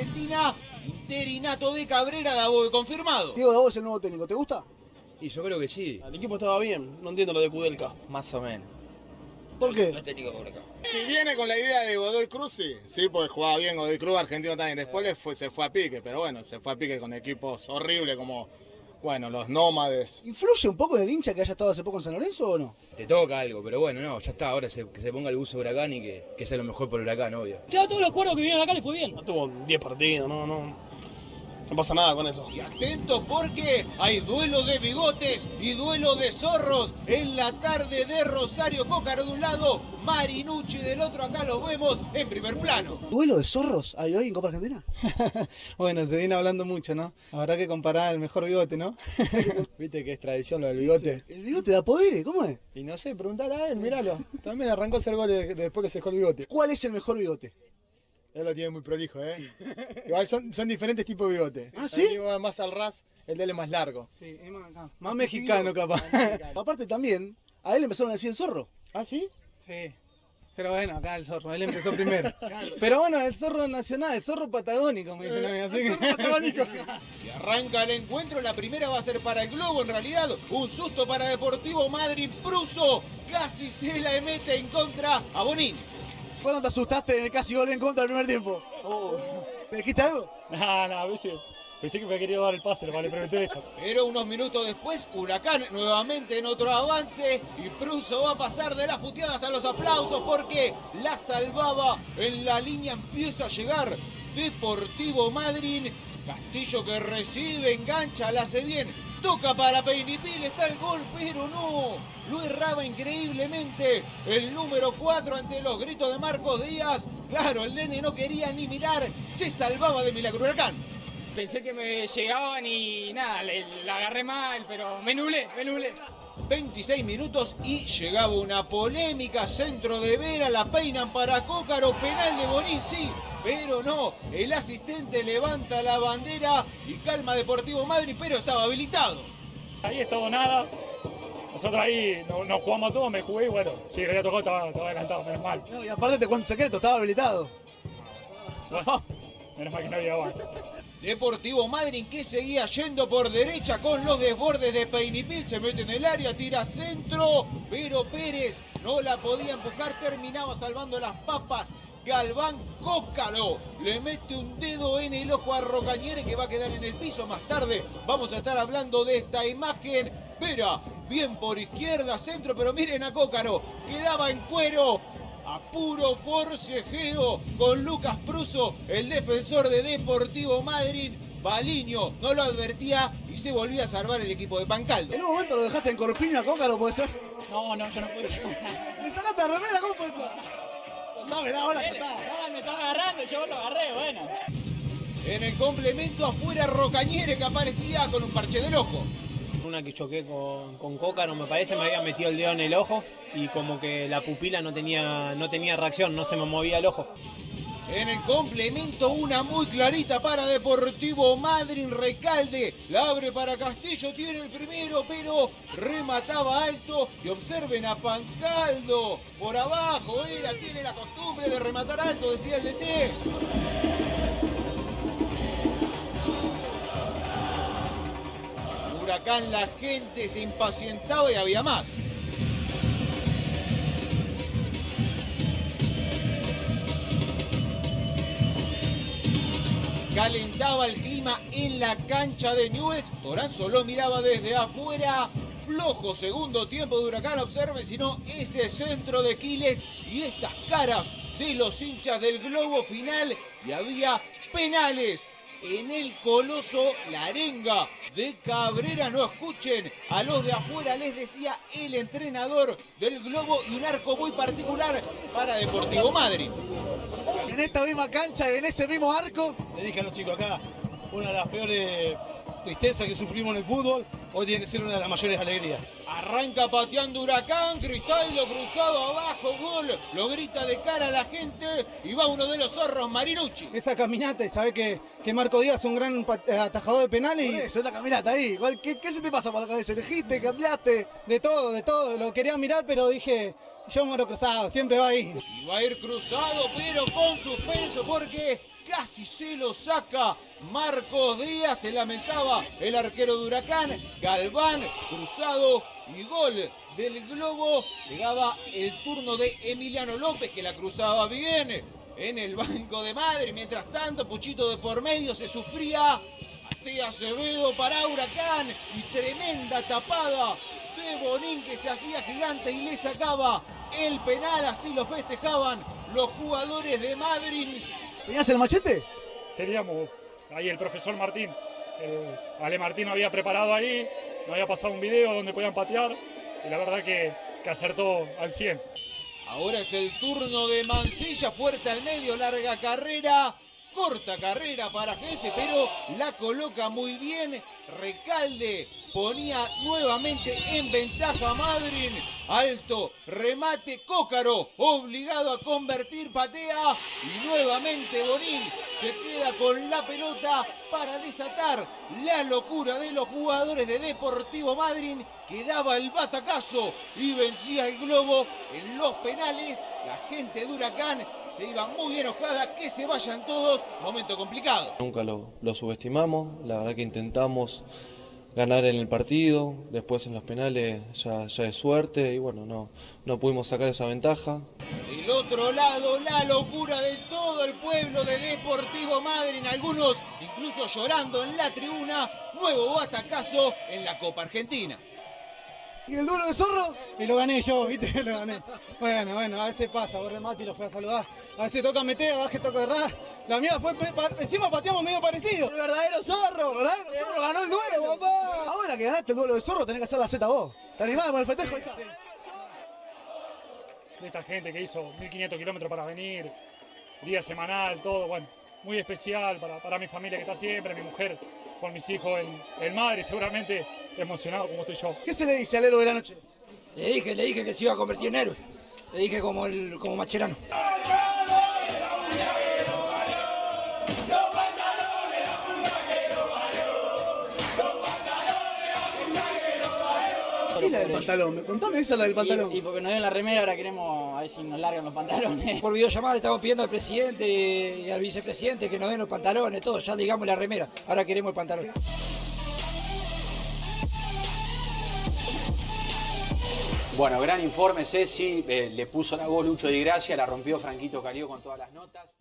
Argentina. Interinato de Cabrera, Davo confirmado. Diego Davo es el nuevo técnico, ¿te gusta? Y yo creo que sí. El equipo estaba bien, no entiendo lo de Kudelka. Más o menos. ¿Por qué? Si viene con la idea de Godoy Cruz, sí, sí, porque jugaba bien Godoy Cruz, argentino también. Después le fue, se fue a pique, pero bueno, se fue a pique con equipos horribles como, bueno, los nómades. ¿Influye un poco en el hincha que haya estado hace poco en San Lorenzo o no? Te toca algo, pero bueno, no, ya está. Ahora se- que se ponga el buzo huracán y que, que sea lo mejor por huracán, obvio. Ya todos los acuerdos que vinieron acá le fue bien. No tuvo 10 partidos, no, no. No pasa nada con eso. Y atento porque hay duelo de bigotes y duelo de zorros en la tarde de Rosario Cócaro de un lado, Marinucci del otro, acá los vemos en primer plano. ¿Duelo de zorros hay hoy en Copa Argentina? Bueno, se viene hablando mucho, ¿no? Habrá que comparar el mejor bigote, ¿no? Viste que es tradición lo del bigote. ¿El bigote da poder? ¿Cómo es? Y no sé, preguntar a él, míralo. También arrancó a hacer goles de- después que se dejó el bigote. ¿Cuál es el mejor bigote? Él lo tiene muy prolijo, ¿eh? Igual son, son diferentes tipos de bigote. ¿Ah, sí? El más al ras, el de él es más largo. Sí, es más acá. Más mexicano, capaz. Aparte también, a él le empezaron a decir el zorro. ¿Ah, sí? Sí. Pero bueno, acá el zorro, él empezó primero. Pero bueno, el zorro nacional, el zorro patagónico, me dicen a mí, así que... Y arranca el encuentro, la primera va a ser para el Globo en realidad, un susto para Deportivo Madrid, Pruso casi se la mete en contra a Bonín. ¿Cuándo te asustaste en el casi gol en contra del primer tiempo? ¿Me dijiste algo? No, no, veces pensé que me quería dar el pase, lo le pregunté eso. Pero unos minutos después, Huracán nuevamente en otro avance y Pruso va a pasar de las puteadas a los aplausos porque la salvaba en la línea, empieza a llegar Deportivo Madrid. Castillo que recibe, engancha, la hace bien, toca para Peinipil, está el gol, pero no, lo erraba increíblemente el número 4 ante los gritos de Marcos Díaz. Claro, el Nene no quería ni mirar, se salvaba de Milagro Huracán. Pensé que me llegaban y nada, la agarré mal, pero me nublé, me nublé. 26 minutos y llegaba una polémica centro de Vera, la peinan para Cócaro, penal de sí, pero no, el asistente levanta la bandera y calma Deportivo Madrid, pero estaba habilitado. Ahí es todo nada. Nosotros ahí nos, nos jugamos a todos, me jugué y bueno, si había tocado estaba, estaba adelantado, menos mal. No, y aparte te cuento un secreto, estaba habilitado. Bueno, menos mal que no había agua. Deportivo Madrid que seguía yendo por derecha con los desbordes de Peinipil, se mete en el área, tira centro, pero Pérez no la podía empujar, terminaba salvando las papas. Galván Cócaro le mete un dedo en el ojo a Rocañere que va a quedar en el piso más tarde. Vamos a estar hablando de esta imagen. Vera, bien por izquierda, centro, pero miren a Cócaro, quedaba en cuero a puro forcejeo con Lucas Pruso, el defensor de Deportivo Madrid. Baliño no lo advertía y se volvía a salvar el equipo de Pancaldo. En un momento lo dejaste en corpiño a Cócaro, ¿puede ser? No, no, yo no pude. ¿Le sacaste la remera? ¿Cómo puede ser? Dame, ahora ya está. No, me estaba agarrando, yo lo agarré, bueno. En el complemento afuera Rocañere que aparecía con un parche del ojo. Una que choqué con, con Cócaro, me parece, me había metido el dedo en el ojo y como que la pupila no tenía, no tenía reacción, no se me movía el ojo. En el complemento una muy clarita para Deportivo Madrid Recalde. La abre para Castillo, tiene el primero, pero remataba alto. Y observen a Pancaldo. Por abajo era, tiene la costumbre de rematar alto, decía el DT. Huracán la gente se impacientaba y había más. Calentaba el clima en la cancha de Newell's. Torán solo miraba desde afuera. Flojo segundo tiempo de Huracán. Observen, si no, ese centro de Quiles y estas caras de los hinchas del globo final. Y había penales en el coloso La Arenga de Cabrera. No escuchen a los de afuera, les decía el entrenador del Globo y un arco muy particular para Deportivo Madrid. En esta misma cancha, en ese mismo arco, Le dije a los chicos acá, una de las peores tristezas que sufrimos en el fútbol, hoy tiene que ser una de las mayores alegrías. Arranca pateando Huracán, Cristaldo cruzado abajo, gol, lo grita de cara a la gente y va uno de los zorros, Marinucci. Esa caminata, y sabe que, que Marco Díaz es un gran eh, atajador de penales y eso, es la caminata ahí. Igual, ¿Qué, ¿Qué se te pasa por la cabeza? ¿Elegiste? ¿Cambiaste? de todo, de todo. Lo quería mirar, pero dije, yo muero cruzado, siempre va ahí. Y va a ir cruzado, pero con suspenso porque casi se lo saca. Marcos Díaz se lamentaba el arquero de Huracán. Galván cruzado y gol del Globo. Llegaba el turno de Emiliano López que la cruzaba bien en el banco de madre. Mientras tanto, Puchito de por medio se sufría. Matías Acevedo para Huracán y tremenda tapada de Bonín que se hacía gigante y le sacaba el penal. Así lo festejaban los jugadores de Madrid. ¿Tenías el machete? Teníamos ahí el profesor Martín. El Ale Martín había preparado ahí, nos había pasado un video donde podían patear y la verdad que, que acertó al 100. Ahora es el turno de Mancilla, fuerte al medio, larga carrera, corta carrera para Gese, pero la coloca muy bien. Recalde ponía nuevamente en ventaja a Madrid. Alto, remate, Cócaro, obligado a convertir, patea y nuevamente Bonín se queda con la pelota para desatar la locura de los jugadores de Deportivo Madrid que daba el batacazo y vencía el globo en los penales. La gente de Huracán se iba muy enojada, que se vayan todos, momento complicado. Nunca lo subestimamos, la verdad que intentamos ganar en el partido, después en los penales ya, ya es suerte y bueno, no, no pudimos sacar esa ventaja. Del otro lado, la locura de todo el pueblo de Deportivo Madryn, algunos incluso llorando en la tribuna, nuevo batacazo en la Copa Argentina. ¿Y el duelo de zorro? Y lo gané yo, ¿viste? Lo gané. Bueno, bueno, a veces pasa, vos remate y lo fui a saludar. A veces toca meter, a veces toca errar. La mía fue, encima pateamos medio parecido. El verdadero zorro. El zorro ganó el duelo, papá. Ahora que ganaste el duelo de zorro, tenés que hacer la Z vos. ¿Te animás con el festejo? Ahí está. De esta gente que hizo 1500 kilómetros para venir, día semanal, todo, bueno, muy especial para, para mi familia que está siempre, mi mujer con mis hijos en, en Madrid, seguramente emocionado como estoy yo. ¿Qué se le dice al héroe de la noche? Le dije, le dije que se iba a convertir en héroe. Le dije como el, como Macherano. ¿Qué es la del pantalón? Contame esa la del pantalón. Y, y porque nos dio la remera, ahora queremos a ver si nos largan los pantalones. Por videollamada estamos pidiendo al presidente y al vicepresidente que nos den los pantalones, todo, ya digamos la remera. Ahora queremos el pantalón. Bueno, gran informe, Ceci. eh, le puso la voz Lucho Di Gracia, la rompió Franquito Calió con todas las notas.